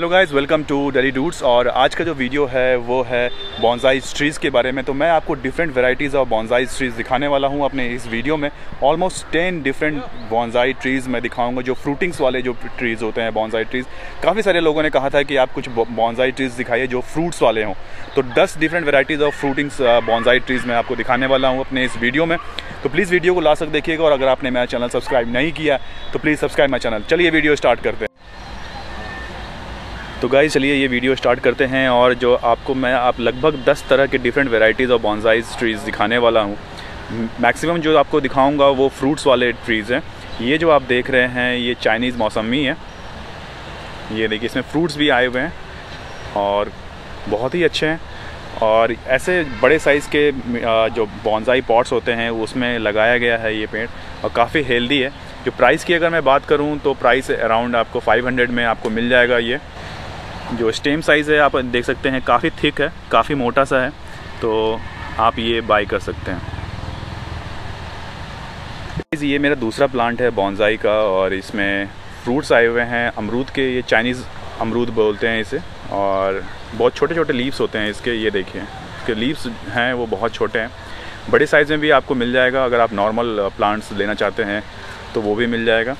Hello guys welcome to daily dudes और आज का जो वीडियो है, वो है बॉन्जाई ट्रीज़ के बारे में। तो मैं आपको different varieties of bonsai trees दिखाने वाला हूँ अपने इस वीडियो में। Almost ten different bonsai trees मैं दिखाऊँगा, जो फ्रूटिंग्स वाले जो ट्रीज़ होते हैं बॉन्जाई ट्रीज़ काफ़ी सारे लोगों ने कहा था कि आप कुछ बॉन्जाई ट्रीज़ दिखाइए जो फ्रूट्स वाले हों। तो दस different varieties of fruitings bonsai trees मैं आपको दिखाने वाला हूँ अपने इस वीडियो में। तो प्लीज़ वीडियो को ला सक देखिएगा और अगर आपने मेरा चैनल सब्सक्राइब नहीं किया तो प्लीज़ सब्सक्राइब माई चैनल चलिए वीडियो स्टार्ट करते हैं। तो गाइस चलिए ये वीडियो स्टार्ट करते हैं और जो आपको मैं, आप लगभग 10 तरह के different varieties of bonsais trees दिखाने वाला हूँ। मैक्सिमम जो आपको दिखाऊँगा वो फ्रूट्स वाले ट्रीज़ हैं। ये जो आप देख रहे हैं, ये चाइनीज़ मौसमी है। ये देखिए, इसमें फ्रूट्स भी आए हुए हैं और बहुत ही अच्छे हैं। और ऐसे बड़े साइज़ के जो बॉन्जाई पॉट्स होते हैं, उसमें लगाया गया है ये पेड़ और काफ़ी हेल्दी है। जो प्राइस की अगर मैं बात करूँ तो प्राइस अराउंड आपको 500 में आपको मिल जाएगा ये। जो स्टेम साइज़ है, आप देख सकते हैं, काफ़ी थिक है, काफ़ी मोटा सा है तो आप ये बाई कर सकते हैं। ये मेरा दूसरा प्लांट है बॉन्जाई का, और इसमें फ्रूट्स आए हुए हैं, अमरूद के, ये चाइनीज़ अमरूद बोलते हैं इसे, और बहुत छोटे छोटे लीव्स होते हैं इसके, ये देखिए। इसके लीव्स हैं, वो बहुत छोटे हैं। बड़े साइज़ में भी आपको मिल जाएगा, अगर आप नॉर्मल प्लांट्स लेना चाहते हैं तो वो भी मिल जाएगा।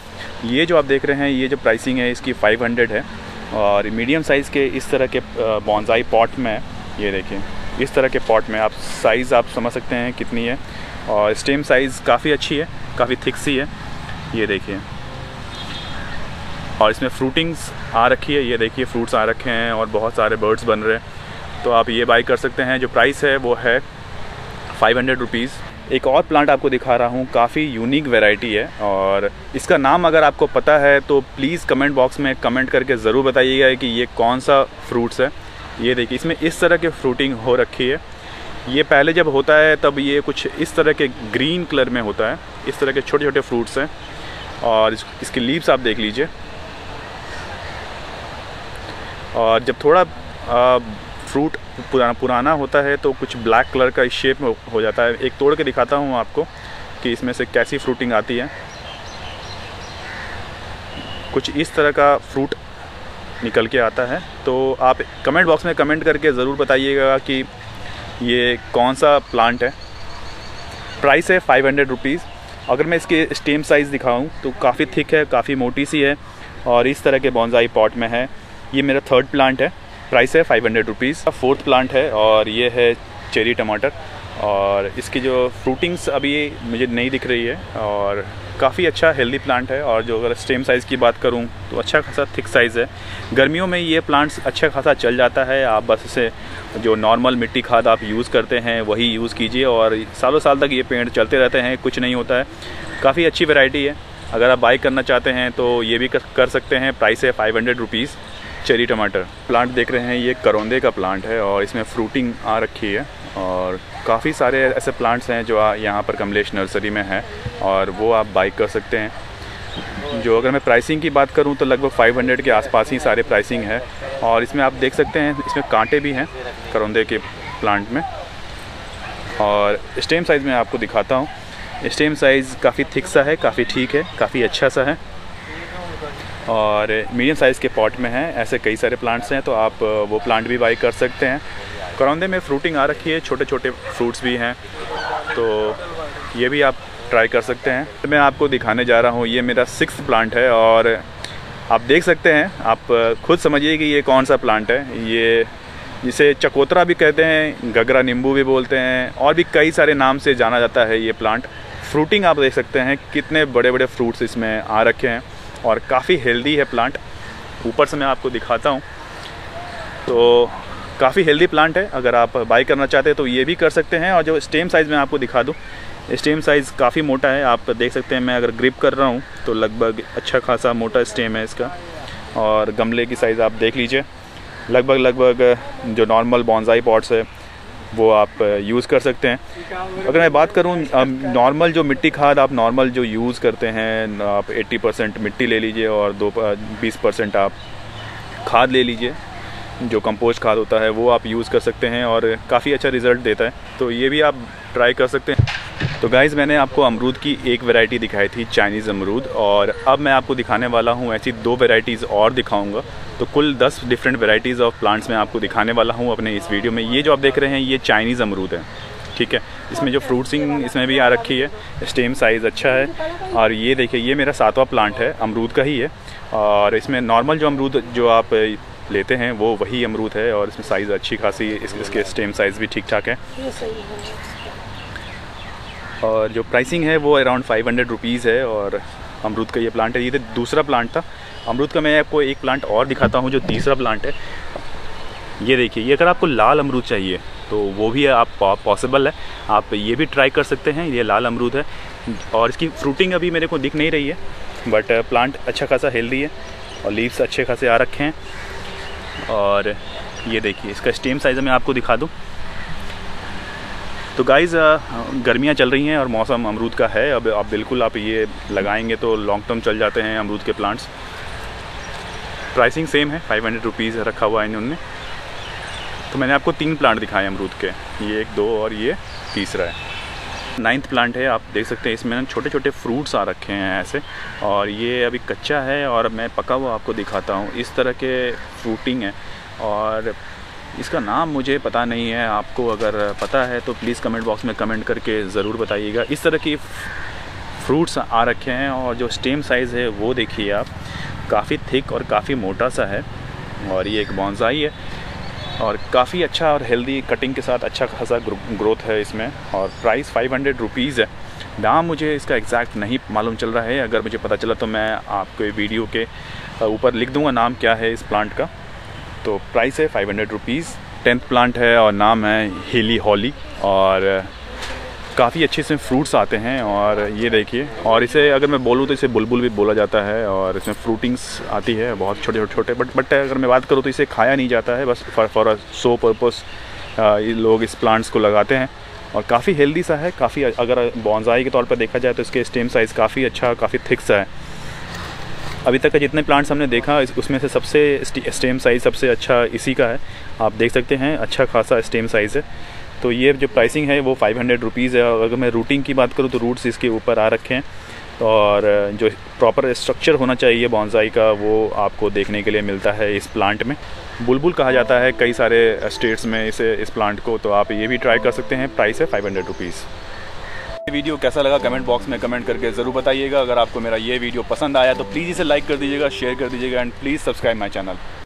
ये जो आप देख रहे हैं, ये जो प्राइसिंग है, इसकी 500 है। और मीडियम साइज़ के इस तरह के बॉन्जाई पॉट में, ये देखिए, इस तरह के पॉट में आप साइज़ आप समझ सकते हैं कितनी है। और स्टेम साइज़ काफ़ी अच्छी है, काफ़ी थिक सी है, ये देखिए। और इसमें फ्रूटिंग्स आ रखी है, ये देखिए फ्रूट्स आ रखे हैं और बहुत सारे बर्ड्स बन रहे हैं। तो आप ये बाई कर सकते हैं, जो प्राइस है वो है फाइव हंड्रेड रुपीज़ एक और प्लांट आपको दिखा रहा हूँ काफ़ी यूनिक वैरायटी है और इसका नाम अगर आपको पता है तो प्लीज़ कमेंट बॉक्स में कमेंट करके ज़रूर बताइएगा कि ये कौन सा फ्रूट्स है। ये देखिए इसमें इस तरह की फ्रूटिंग हो रखी है। ये पहले जब होता है तब ये कुछ इस तरह के ग्रीन कलर में होता है। इस तरह के छोटे छोटे फ्रूट्स हैं और इस, इसकी लीव्स आप देख लीजिए। और जब थोड़ा फ्रूट पुराना पुराना होता है तो कुछ ब्लैक कलर का इस शेप में हो जाता है। एक तोड़ के दिखाता हूँ आपको कि इसमें से कैसी फ्रूटिंग आती है। कुछ इस तरह का फ्रूट निकल के आता है। तो आप कमेंट बॉक्स में कमेंट करके ज़रूर बताइएगा कि ये कौन सा प्लांट है। प्राइस है फाइव हंड्रेड रुपीज़ अगर मैं इसके स्टेम साइज़ दिखाऊँ तो काफ़ी थिक है, काफ़ी मोटी सी है और इस तरह के बॉन्जाई पॉट में है। ये मेरा थर्ड प्लांट है। प्राइस है five hundred rupees fourth plant है और ये है चेरी टमाटर। और इसकी जो फ्रूटिंग्स अभी मुझे नहीं दिख रही है और काफ़ी अच्छा हेल्दी प्लांट है और जो अगर स्टेम साइज़ की बात करूँ तो अच्छा खासा थिक साइज़ है। गर्मियों में ये प्लांट्स अच्छा खासा चल जाता है। आप बस इसे जो नॉर्मल मिट्टी खाद आप यूज़ करते हैं, वही यूज़ कीजिए और सालों साल तक ये पेड़ चलते रहते हैं, कुछ नहीं होता है। काफ़ी अच्छी वेराइटी है। अगर आप बाई करना चाहते हैं तो ये भी कर सकते हैं। प्राइस है फाइव हंड्रेड रुपीज़ चेरी टमाटर प्लांट देख रहे हैं, ये करौंदे का प्लांट है और इसमें फ्रूटिंग आ रखी है और काफ़ी सारे ऐसे प्लांट्स हैं जो यहाँ पर कमलेश नर्सरी में है और वो आप बाइक कर सकते हैं। जो अगर मैं प्राइसिंग की बात करूँ तो लगभग 500 के आसपास ही सारे प्राइसिंग है और इसमें आप देख सकते हैं, इसमें कांटे भी हैं करौंदे के प्लांट में। और स्टेम साइज़ में आपको दिखाता हूँ। स्टेम साइज़ काफ़ी थिक सा है, काफ़ी ठीक है, काफ़ी अच्छा सा है। और मीडियम साइज़ के पॉट में हैं, ऐसे कई सारे प्लांट्स हैं तो आप वो प्लांट भी बाई कर सकते हैं। करौंदे में फ्रूटिंग आ रखी है छोटे छोटे फ्रूट्स भी हैं तो ये भी आप ट्राई कर सकते हैं। तो मैं आपको दिखाने जा रहा हूँ, ये मेरा सिक्स प्लांट है और आप देख सकते हैं, आप खुद समझिए कि ये कौन सा प्लांट है। ये जिसे चकोतरा भी कहते हैं, गगरा नींबू भी बोलते हैं, और भी कई सारे नाम से जाना जाता है ये प्लांट फ्रूटिंग आप देख सकते हैं, कितने बड़े बड़े फ्रूट्स इसमें आ रखे हैं। और काफ़ी हेल्दी है प्लांट ऊपर से मैं आपको दिखाता हूँ। तो काफ़ी हेल्दी प्लांट है। अगर आप बाई करना चाहते हैं तो ये भी कर सकते हैं और जो स्टेम साइज़ मैं आपको दिखा दूँ स्टेम साइज़ काफ़ी मोटा है। आप देख सकते हैं मैं अगर ग्रिप कर रहा हूँ तो लगभग अच्छा खासा मोटा स्टेम है इसका। और गमले की साइज़ आप देख लीजिए। लगभग लगभग जो नॉर्मल बॉन्जाई पॉट्स है वो आप यूज़ कर सकते हैं। अगर मैं बात करूँ नॉर्मल जो मिट्टी खाद आप नॉर्मल जो यूज़ करते हैं, आप 80 परसेंट मिट्टी ले लीजिए और दो बीस परसेंट आप खाद ले लीजिए, जो कंपोस्ट खाद होता है, वो आप यूज़ कर सकते हैं और काफ़ी अच्छा रिज़ल्ट देता है। तो ये भी आप ट्राई कर सकते हैं। तो गाइज़ मैंने आपको अमरूद की एक वैरायटी दिखाई थी चाइनीज़ अमरूद और अब मैं आपको दिखाने वाला हूँ ऐसी दो वैरायटीज़ और दिखाऊँगा। तो कुल दस डिफरेंट वैरायटीज़ ऑफ़ प्लांट्स मैं आपको दिखाने वाला हूँ अपने इस वीडियो में। ये जो आप देख रहे हैं ये चाइनीज़ अमरूद है ठीक है? इसमें जो फ्रूटसिंग इसमें भी आ रखी है स्टेम साइज़ अच्छा है और ये देखिए ये मेरा सातवां प्लांट है अमरूद का ही है और इसमें नॉर्मल जो अमरूद जो आप लेते हैं वो वही अमरूद है और इसमें साइज़ अच्छी खासी इस, इसके स्टेम साइज़ भी ठीक ठाक है। और जो प्राइसिंग है वो अराउंड फाइव हंड्रेड रुपीज़ है और अमरूद का ये प्लांट है। ये तो दूसरा प्लांट था। अमरूद का मैं आपको एक प्लांट और दिखाता हूँ जो तीसरा प्लांट है। ये देखिए, ये अगर आपको लाल अमरूद चाहिए तो वो भी आप पॉसिबल है। आप ये भी ट्राई कर सकते हैं, ये लाल अमरूद है। और इसकी फ्रूटिंग अभी मेरे को दिख नहीं रही है बट प्लांट अच्छा खासा हेल्दी है और लीव्स अच्छे खासे आ रखे हैं। और ये देखिए, इसका स्टेम साइज़ मैं आपको दिखा दूँ। तो गाइज़ गर्मियाँ चल रही हैं और मौसम अमरूद का है। अब आप बिल्कुल आप ये लगाएँगे तो लॉन्ग टर्म चल जाते हैं अमरूद के प्लांट्स प्राइसिंग सेम है फाइव हंड्रेड रुपीज़ रखा हुआ है इन्होंने। तो मैंने आपको तीन प्लांट दिखाए अमरूद के, ये एक, दो और ये तीसरा है। नाइन्थ प्लांट है, आप देख सकते हैं, इसमें ना छोटे छोटे फ्रूट्स आ रखे हैं ऐसे। और ये अभी कच्चा है और मैं पका हुआ आपको दिखाता हूँ। इस तरह के फ्रूटिंग है। और इसका नाम मुझे पता नहीं है, आपको अगर पता है तो प्लीज़ कमेंट बॉक्स में कमेंट करके ज़रूर बताइएगा। इस तरह की फ्रूट्स आ रखे हैं और जो स्टेम साइज़ है, वो देखिए आप। काफ़ी थिक और काफ़ी मोटा सा है और ये एक बॉन्साई है और काफ़ी अच्छा और हेल्दी कटिंग के साथ अच्छा खासा ग्रोथ है इसमें और प्राइस फाइव हंड्रेड रुपीज़ है। दाम मुझे इसका एग्जैक्ट नहीं मालूम चल रहा है। अगर मुझे पता चला तो मैं आपको वीडियो के ऊपर लिख दूँगा नाम क्या है इस प्लांट का। तो प्राइस है five hundred rupees tenth plant है और नाम है हीली हॉली और काफ़ी अच्छे इसमें फ्रूट्स आते हैं और ये देखिए, और इसे अगर मैं बोलूँ तो इसे बुलबुल भी बोला जाता है और इसमें फ्रूटिंग्स आती है, बहुत छोटे छोटे छोटे बट बट अगर मैं बात करूँ तो इसे खाया नहीं जाता है, बस फॉर फॉर सो पर्पस लोग इस प्लांट्स को लगाते हैं और काफ़ी हेल्दी सा है, काफ़ी अगर बॉन्जाई के तौर पर देखा जाए तो इसके स्टेम साइज़ काफ़ी अच्छा काफ़ी थिक सा है। अभी तक का जितने प्लांट्स हमने देखा उसमें से सबसे स्टेम साइज़ सबसे अच्छा इसी का है। आप देख सकते हैं अच्छा खासा स्टेम साइज़ है। तो ये जो प्राइसिंग है, वो फाइव हंड्रेड रुपीज़ है। अगर मैं रूटिंग की बात करूँ तो रूट्स इसके ऊपर आ रखे हैं। और जो प्रॉपर स्ट्रक्चर होना चाहिए बॉन्साई का, वो आपको देखने के लिए मिलता है इस प्लांट में। बुलबुल कहा जाता है कई सारे स्टेट्स में इसे, इस प्लांट को। तो आप ये भी ट्राई कर सकते हैं। प्राइस है फाइव हंड्रेड रुपीज़ वीडियो कैसा लगा कमेंट बॉक्स में कमेंट करके ज़रूर बताइएगा। अगर आपको मेरा ये वीडियो पसंद आया तो प्लीज़ इसे लाइक कर दीजिएगा, शेयर कर दीजिएगा and please subscribe my channel